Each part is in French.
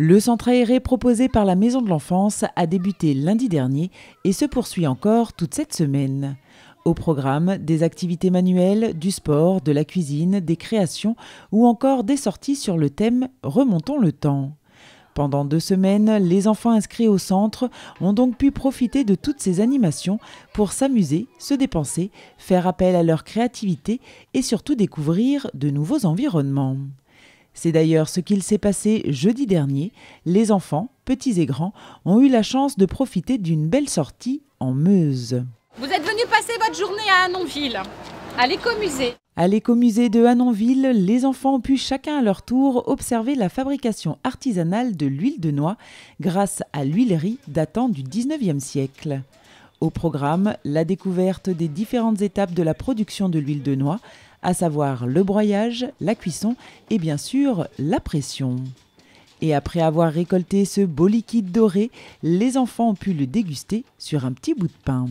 Le centre aéré proposé par la Maison de l'Enfance a débuté lundi dernier et se poursuit encore toute cette semaine. Au programme, des activités manuelles, du sport, de la cuisine, des créations ou encore des sorties sur le thème Remontons le temps. Pendant deux semaines, les enfants inscrits au centre ont donc pu profiter de toutes ces animations pour s'amuser, se dépenser, faire appel à leur créativité et surtout découvrir de nouveaux environnements. C'est d'ailleurs ce qu'il s'est passé jeudi dernier. Les enfants, petits et grands, ont eu la chance de profiter d'une belle sortie en Meuse. Vous êtes venu passer votre journée à Annonville, à l'écomusée. À l'écomusée de Annonville, les enfants ont pu chacun à leur tour observer la fabrication artisanale de l'huile de noix grâce à l'huilerie datant du 19e siècle. Au programme, la découverte des différentes étapes de la production de l'huile de noix, à savoir le broyage, la cuisson et bien sûr la pression. Et après avoir récolté ce beau liquide doré, les enfants ont pu le déguster sur un petit bout de pain.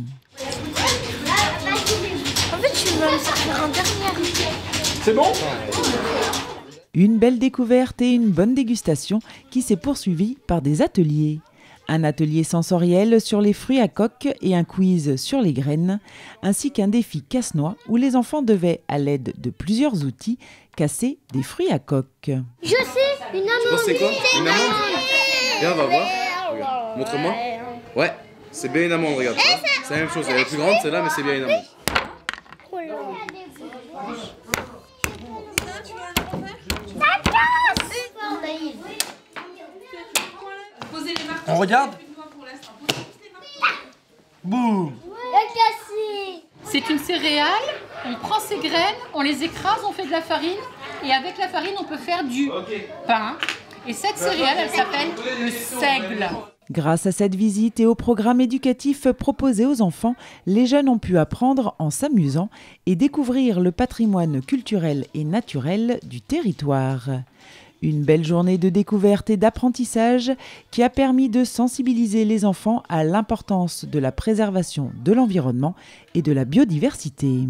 En fait, tu vas me servir un dernier. C'est bon? Une belle découverte et une bonne dégustation qui s'est poursuivie par des ateliers. Un atelier sensoriel sur les fruits à coque et un quiz sur les graines, ainsi qu'un défi casse-noix où les enfants devaient, à l'aide de plusieurs outils, casser des fruits à coque. Je sais, une amande. Tu penses c'est quoi Une amande Viens, on va voir. Regarde. Montre-moi. Ouais, c'est bien une amande, regarde. C'est la même chose. Elle est plus grande, celle-là, mais c'est bien une amande. On regarde Boum. C'est une céréale, on prend ses graines, on les écrase, on fait de la farine, et avec la farine, on peut faire du pain. Et cette céréale, elle s'appelle le seigle. Grâce à cette visite et au programme éducatif proposé aux enfants, les jeunes ont pu apprendre en s'amusant et découvrir le patrimoine culturel et naturel du territoire. Une belle journée de découverte et d'apprentissage qui a permis de sensibiliser les enfants à l'importance de la préservation de l'environnement et de la biodiversité.